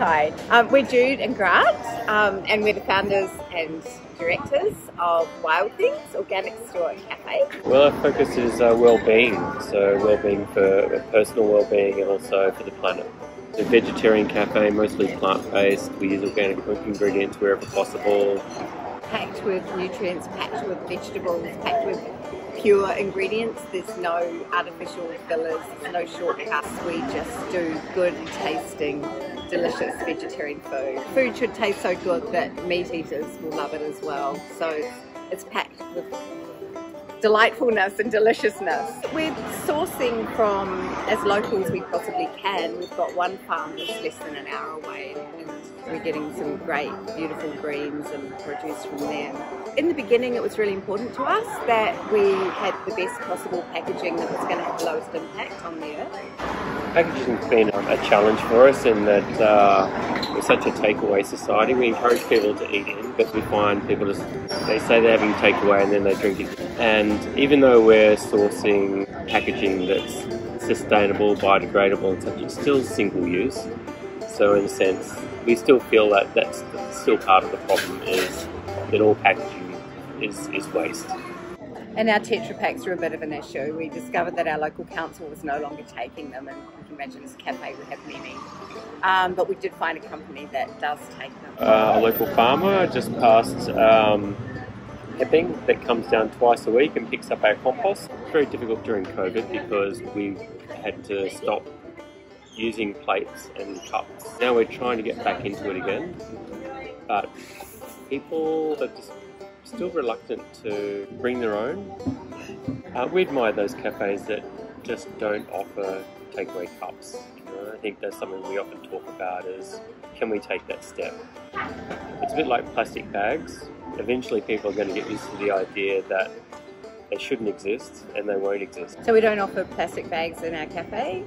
Hi, um, we're Jude and Grant, um, and we're the founders and directors of Wild Things Organic Store and Cafe. Well, our focus is uh, well-being, so well-being for personal well-being and also for the planet. The vegetarian cafe, mostly plant-based. We use organic ingredients wherever possible. Packed with nutrients, packed with vegetables, packed with pure ingredients. There's no artificial fillers, no shortcuts. We just do good tasting, delicious vegetarian food. Food should taste so good that meat eaters will love it as well. So it's packed with delightfulness and deliciousness. We're sourcing from as local as we possibly can. We've got one farm that's less than an hour away we're getting some great beautiful greens and produce from there. In the beginning it was really important to us that we had the best possible packaging that was going to have the lowest impact on the earth. Packaging's been a challenge for us in that uh, we're such a takeaway society. We encourage people to eat in, but we find people just, they say they're having takeaway and then they drink it. And even though we're sourcing packaging that's sustainable, biodegradable and such, it's still single use. So in a sense, we still feel that that's still part of the problem is that all packaging is, is waste. And our Tetra Paks are a bit of an issue. We discovered that our local council was no longer taking them, and you can imagine as a cafe we have many. Um, but we did find a company that does take them. Uh, a local farmer just past um, Epping that comes down twice a week and picks up our compost. Very difficult during COVID because we had to stop using plates and cups. Now we're trying to get back into it again, but people are just still reluctant to bring their own. Uh, we admire those cafes that just don't offer takeaway cups. I think that's something we often talk about is can we take that step? It's a bit like plastic bags. Eventually people are going to get used to the idea that they shouldn't exist and they won't exist. So we don't offer plastic bags in our cafe.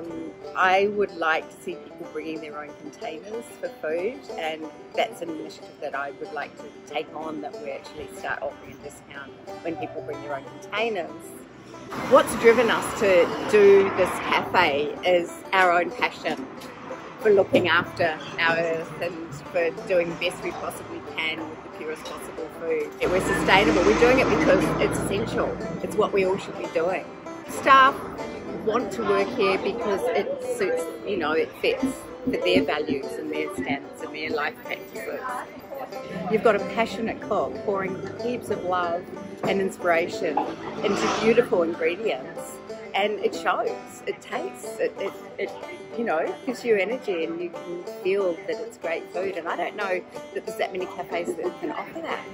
Um, I would like to see people bringing their own containers for food and that's an initiative that I would like to take on that we actually start offering a discount when people bring their own containers. What's driven us to do this cafe is our own passion for looking after our earth and for doing the best we possibly can with the purest possible food. We're sustainable. We're doing it because it's essential. It's what we all should be doing. Staff want to work here because it suits, you know, it fits for their values and their standards and their life practices. You've got a passionate cook pouring heaps of love and inspiration into beautiful ingredients and it shows, it tastes, it, it, it, you know, gives you energy and you can feel that it's great food and I don't know that there's that many cafes that can offer that.